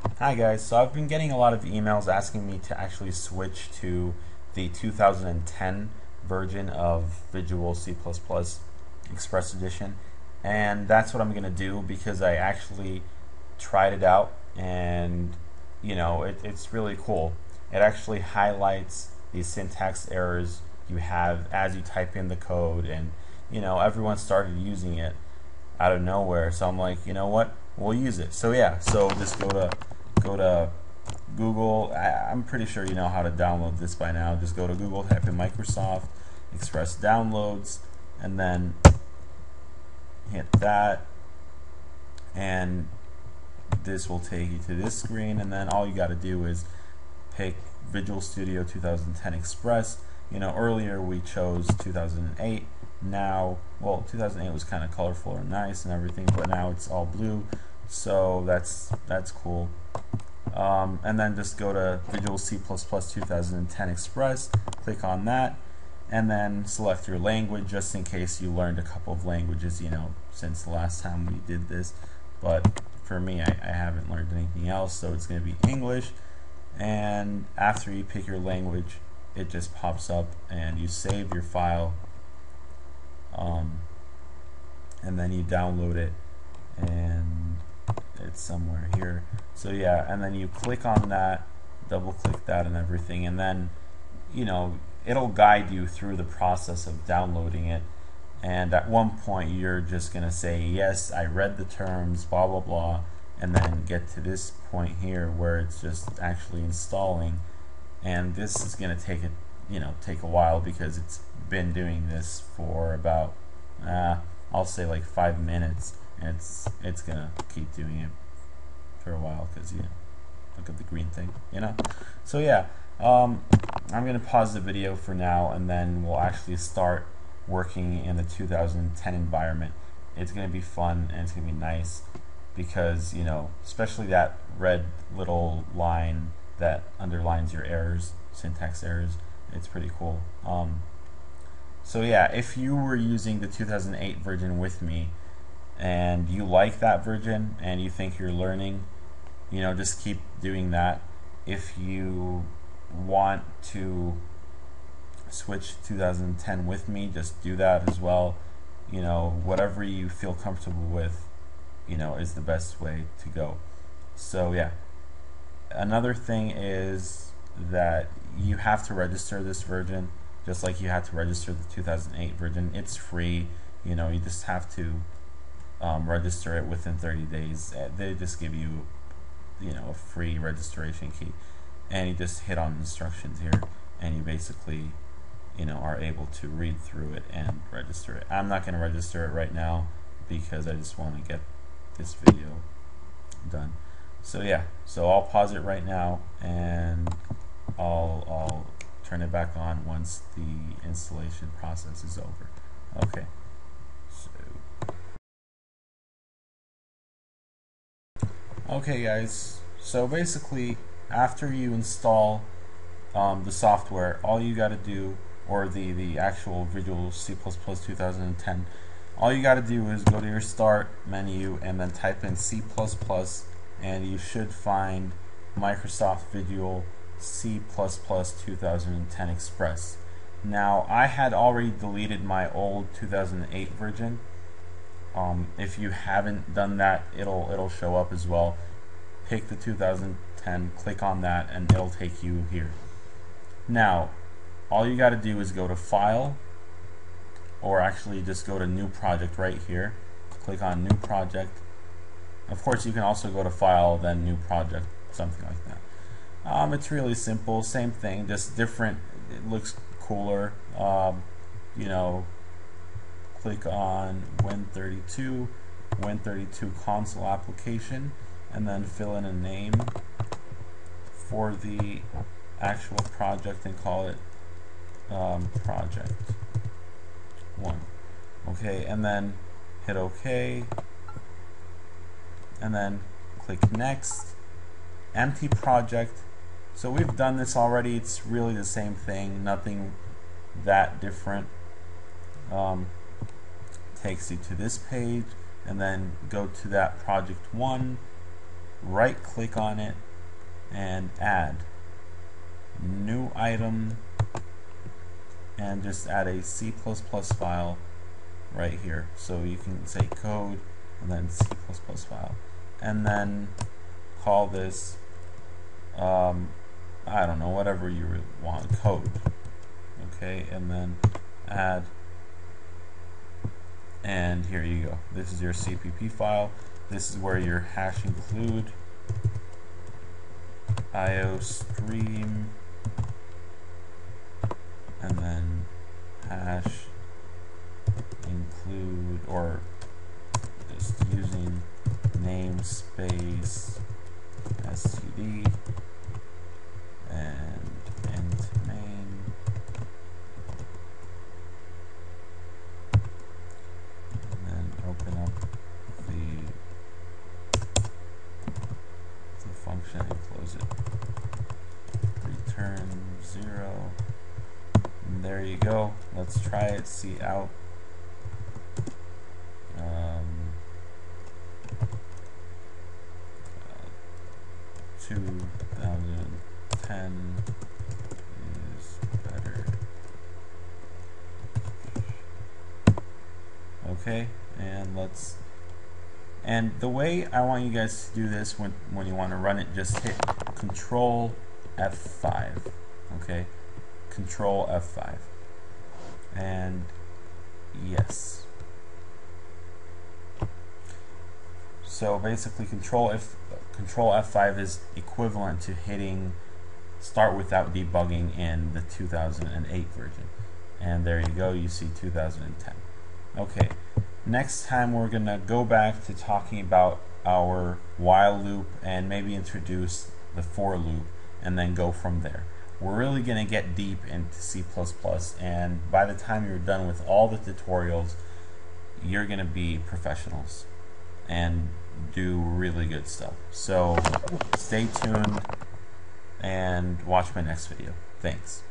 Hi guys, so I've been getting a lot of emails asking me to actually switch to the 2010 version of Visual C++ Express Edition. And that's what I'm going to do because I actually tried it out and you know it, it's really cool. It actually highlights the syntax errors you have as you type in the code and you know everyone started using it out of nowhere. So I'm like you know what? We'll use it. So yeah. So just go to go to Google. I, am pretty sure you know how to download this by now. Just go to Google type in Microsoft Express downloads and then hit that. And this will take you to this screen. And then all you got to do is pick Visual Studio 2010 Express. You know earlier we chose 2008 now well 2008 was kind of colorful and nice and everything but now it's all blue so that's that's cool. Um, and then just go to Visual C++ 2010 Express click on that and then select your language just in case you learned a couple of languages you know since the last time we did this. But for me I, I haven't learned anything else so it's going to be English. And after you pick your language it just pops up and you save your file um, and then you download it and it's somewhere here. So yeah and then you click on that double click that and everything and then you know it'll guide you through the process of downloading it. And at one point you're just gonna say yes I read the terms blah blah blah and then get to this point here where it's just actually installing. And this is gonna take it you know take a while because it's been doing this for about uh, I'll say like five minutes and it's it's gonna keep doing it for a while because you know look at the green thing you know? So yeah um, I'm gonna pause the video for now and then we'll actually start working in the 2010 environment. It's gonna be fun and it's gonna be nice because you know especially that red little line that underlines your errors syntax errors it's pretty cool. Um, so yeah if you were using the 2008 version with me and you like that version and you think you're learning you know just keep doing that. If you want to switch 2010 with me just do that as well. You know whatever you feel comfortable with you know is the best way to go. So yeah. Another thing is that you have to register this version just like you had to register the 2008 version it's free. You know you just have to um, register it within 30 days. Uh, they just give you you know a free registration key. And you just hit on instructions here. And you basically you know are able to read through it and register it. I'm not going to register it right now because I just want to get this video done. So yeah. So I'll pause it right now and I'll, I'll turn it back on once the installation process is over. Okay. So okay guys. So basically after you install um, the software all you got to do or the the actual Visual C++ 2010 all you got to do is go to your start menu and then type in C++ and you should find Microsoft Visual C++ 2010 Express. Now I had already deleted my old 2008 version. Um, if you haven't done that, it'll it'll show up as well. Pick the 2010, click on that, and it'll take you here. Now, all you got to do is go to File, or actually just go to New Project right here. Click on New Project. Of course, you can also go to File, then New Project, something like that. Um, it's really simple, same thing, just different. It looks cooler. Um, you know, click on Win32, Win32 console application, and then fill in a name for the actual project and call it um, project one. Okay, and then hit OK, and then click next. Empty project so we've done this already. It's really the same thing. Nothing that different. Um, takes you to this page and then go to that project one right click on it and add new item and just add a C++ file right here. So you can say code and then C++ file and then call this um, I don't know whatever you want code okay? And then add and here you go. This is your CPP file. This is where your hash include iostream and then hash include or just using namespace std and int main and then open up the the function and close it return zero. And there you go. Let's try it cout. Um, uh, 2010 is better. Okay, and let's and the way I want you guys to do this when when you want to run it, just hit Control F5. Okay, Control F5, and yes. So basically, Control F Control F5 is equivalent to hitting Start without debugging in the 2008 version. And there you go. You see 2010. Okay. Next time we're gonna go back to talking about our while loop and maybe introduce the for loop and then go from there. We're really gonna get deep into C++ and by the time you're done with all the tutorials, you're gonna be professionals and do really good stuff. So stay tuned and watch my next video. Thanks.